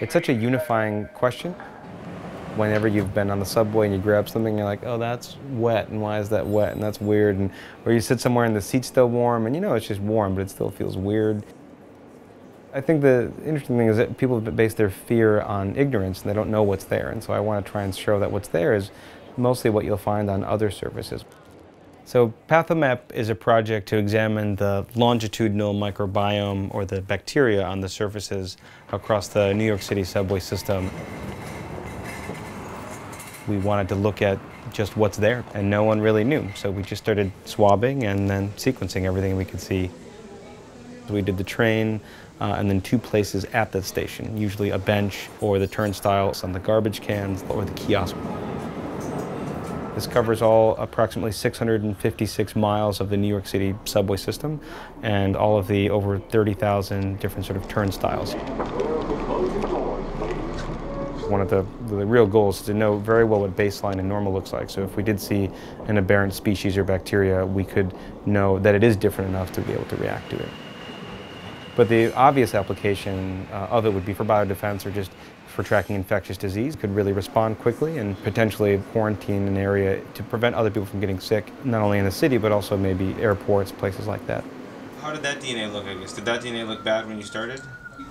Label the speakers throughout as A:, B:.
A: It's such a unifying question. Whenever you've been on the subway and you grab something, you're like, oh, that's wet, and why is that wet, and that's weird, and or you sit somewhere and the seat's still warm, and you know it's just warm, but it still feels weird. I think the interesting thing is that people base their fear on ignorance, and they don't know what's there, and so I want to try and show that what's there is mostly what you'll find on other surfaces. So PathoMap is a project to examine the longitudinal microbiome or the bacteria on the surfaces across the New York City subway system. We wanted to look at just what's there, and no one really knew. So we just started swabbing and then sequencing everything we could see. We did the train uh, and then two places at the station, usually a bench or the turnstiles on the garbage cans or the kiosk. This covers all approximately 656 miles of the New York City subway system and all of the over 30,000 different sort of turnstiles. One of the, the real goals is to know very well what baseline and normal looks like. So if we did see an aberrant species or bacteria, we could know that it is different enough to be able to react to it. But the obvious application uh, of it would be for biodefense or just for tracking infectious disease could really respond quickly and potentially quarantine an area to prevent other people from getting sick, not only in the city, but also maybe airports, places like that.
B: How did that DNA look, I guess? Did that DNA look bad when you started?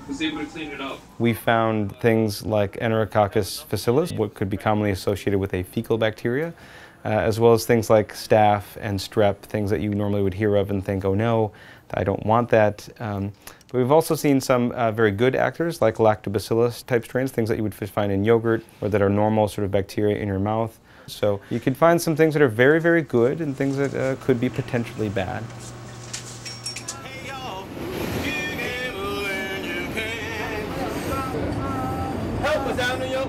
C: was able to clean it up.
A: We found things like Enterococcus faecalis, what could be commonly associated with a fecal bacteria, uh, as well as things like staph and strep, things that you normally would hear of and think, oh no, I don't want that. Um, but we've also seen some uh, very good actors like lactobacillus type strains, things that you would find in yogurt or that are normal sort of bacteria in your mouth. So you can find some things that are very, very good and things that uh, could be potentially bad.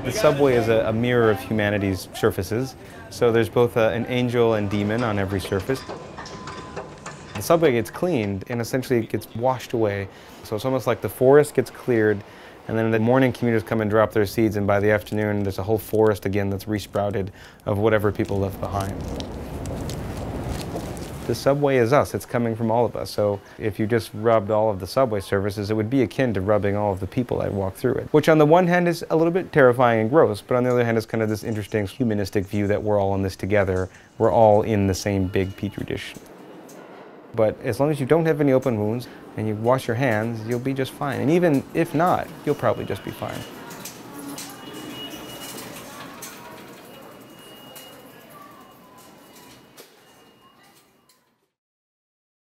A: The subway is a, a, mirror of humanity's surfaces. So there's both a, an angel and demon on every surface. The subway gets cleaned and essentially it gets washed away. So it's almost like the forest gets cleared and then in the morning commuters come and drop their seeds and by the afternoon there's a whole forest again that's resprouted of whatever people left behind. The subway is us, it's coming from all of us. So if you just rubbed all of the subway services, it would be akin to rubbing all of the people that walk through it. Which on the one hand is a little bit terrifying and gross, but on the other hand is kind of this interesting humanistic view that we're all in this together. We're all in the same big petri dish. But as long as you don't have any open wounds and you wash your hands, you'll be just fine. And even if not, you'll probably just be fine.